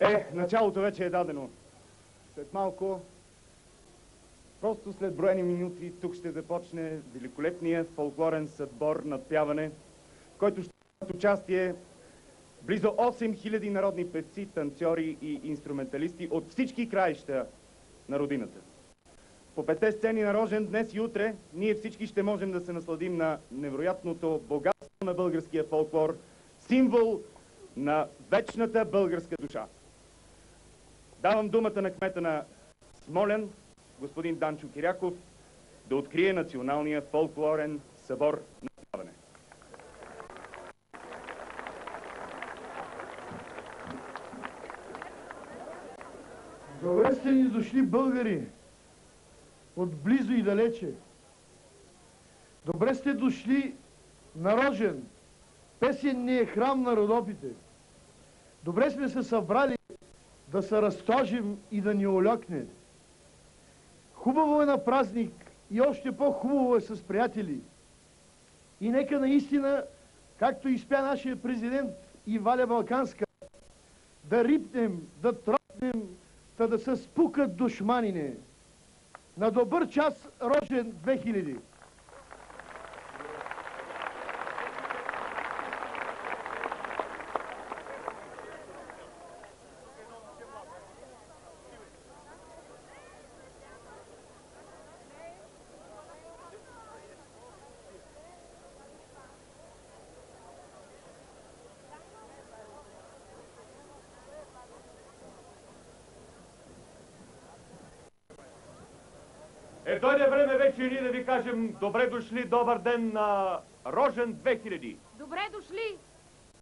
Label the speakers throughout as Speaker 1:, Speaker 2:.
Speaker 1: Е, началото вече е дадено. След малко, просто след броени минути, тук ще започне великолепният фолклорен съдбор надпяване, в който ще имат участие близо 8000 народни певци, танцори и инструменталисти от всички краища на родината. По пете сцени на Рожен днес и утре ние всички ще можем да се насладим на невероятното богатство на българския фолклор, символ на вечната българска душа. Давам думата на кмета на Смолен, господин Данчо Киряков, да открие националния фолклорен събор на плаване.
Speaker 2: Добре сте ни дошли българи, от близо и далече. Добре сте дошли нарожен, песенния храм на родопите. Добре сме се събрали да се разтожим и да ни олекне. Хубаво е на празник и още по-хубаво е с приятели. И нека наистина, както изпя нашия президент и Валя Балканска, да рипнем, да тропнем, та да се спукат душманине. На добър час, Рожен 2000!
Speaker 1: Е, дойде време вече и ние да ви кажем добре дошли, добър ден на Рожен 2000.
Speaker 3: Добре дошли!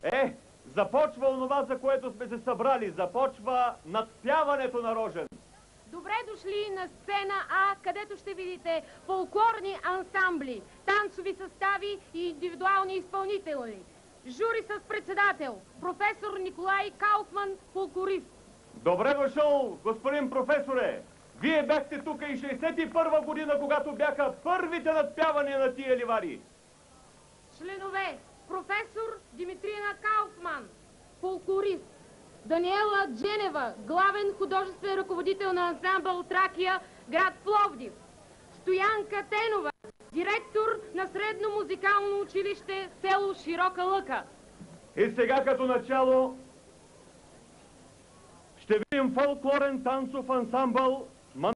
Speaker 1: Е, започва онова, за което сме се събрали. Започва надпяването на Рожен.
Speaker 3: Добре дошли на сцена А, където ще видите фолклорни ансамбли, танцови състави и индивидуални изпълнители. Жури с председател, професор Николай Кауфман, фолклорист.
Speaker 1: Добре дошъл, господин професоре! Вие бяхте тук и 61 година, когато бяха първите надпявания на тия ливари.
Speaker 3: Членове професор Димитрина Кауфман, фолклорист. Даниела Дженева, главен художествен ръководител на ансамбъл Тракия, град Пловдив. Стоянка Тенова, директор на средно музикално училище село Широка Лъка.
Speaker 1: И сега като начало ще видим фолклорен танцов ансамбъл